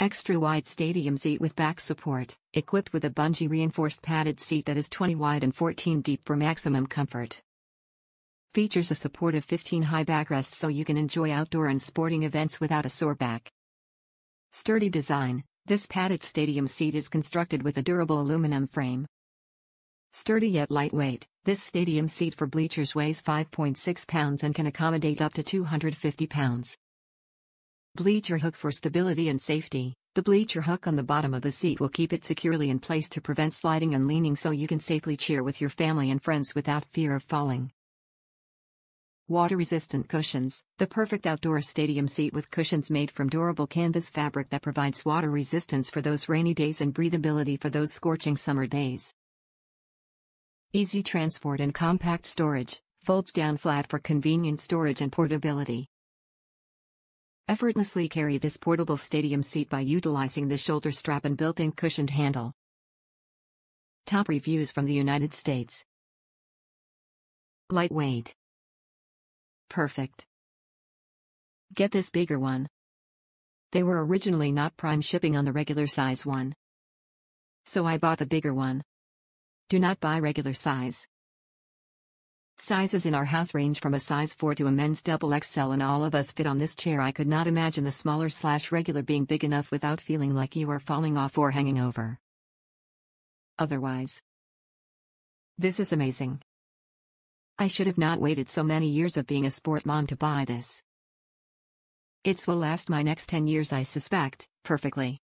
Extra wide stadium seat with back support, equipped with a bungee reinforced padded seat that is 20 wide and 14 deep for maximum comfort. Features a supportive 15 high backrest so you can enjoy outdoor and sporting events without a sore back. Sturdy design, this padded stadium seat is constructed with a durable aluminum frame. Sturdy yet lightweight, this stadium seat for bleachers weighs 5.6 pounds and can accommodate up to 250 pounds. Bleacher hook for stability and safety. The bleacher hook on the bottom of the seat will keep it securely in place to prevent sliding and leaning so you can safely cheer with your family and friends without fear of falling. Water-resistant cushions, the perfect outdoor stadium seat with cushions made from durable canvas fabric that provides water resistance for those rainy days and breathability for those scorching summer days. Easy transport and compact storage, folds down flat for convenient storage and portability. Effortlessly carry this portable stadium seat by utilizing the shoulder strap and built-in cushioned handle. Top reviews from the United States. Lightweight. Perfect. Get this bigger one. They were originally not prime shipping on the regular size one. So I bought the bigger one. Do not buy regular size. Sizes in our house range from a size 4 to a men's double XL and all of us fit on this chair I could not imagine the smaller slash regular being big enough without feeling like you are falling off or hanging over. Otherwise. This is amazing. I should have not waited so many years of being a sport mom to buy this. It will last my next 10 years I suspect, perfectly.